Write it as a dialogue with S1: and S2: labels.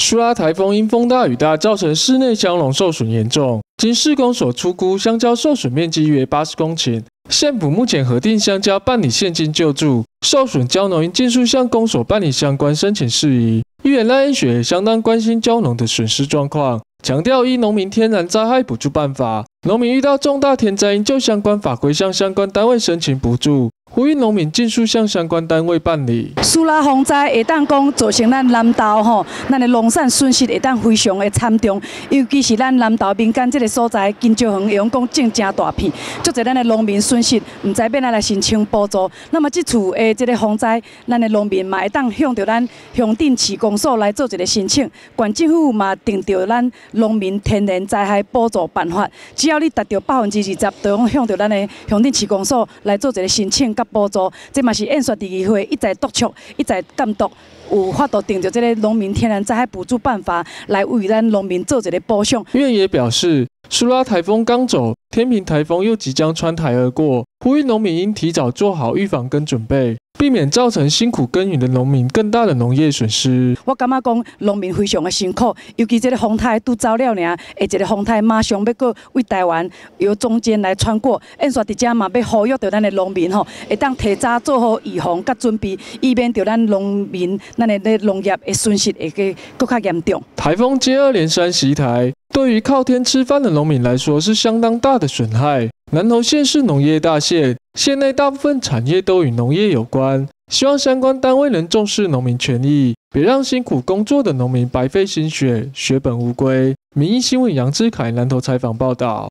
S1: 苏拉台风因风大雨大，造成室内香农受损严重。经施工所出估，香蕉受损面积约八十公顷。县府目前核定香蕉办理现金救助，受损蕉农应尽速向公所办理相关申请事宜。议员赖恩雪相当关心蕉农的损失状况，强调依农民天然灾害补助办法，农民遇到重大天灾应就相关法规向相关单位申请补助。呼吁农民尽速向相关单位办理。
S2: 苏拉洪灾会当讲造成咱南投吼，咱的农产损失会当非常的惨重，尤其是咱南投民间这个所在，金蕉园用讲种真大片，足侪咱的农民损失，唔知要哪来申请补助。那么这次的这个洪灾，咱的农民嘛会当向着咱乡镇市公所来做一个申请，县政府嘛定着咱农民天然灾害补助办法，只要你达到百分之二十，就用向着咱的乡镇市公所来做一个申请。补助，这嘛是印刷第二会一再督促、一再监督，有法度定着这个农民天然灾害补助办法，来为咱农民做一个保障。
S1: 院也表示，苏拉台风刚走，天平台风又即将穿台而过，呼吁农民应提早做好预防跟准备。避免造成辛苦耕耘的农民更大的农业损失。
S2: 我感觉讲农民非常的辛苦，尤其这个风台拄走了呢，下一个风台马上要过为台湾由中间来穿过，因说伫遮嘛要呼吁到咱的农民吼，会当提早做好预防甲准备，以免着咱农民咱的农业的损失会个更加严重。
S1: 台风接二连三袭台，对于靠天吃饭的农民来说是相当大的损害。南投县是农业大县，县内大部分产业都与农业有关。希望相关单位能重视农民权益，别让辛苦工作的农民白费心血、血本无归。民意新闻杨志凯南投采访报道。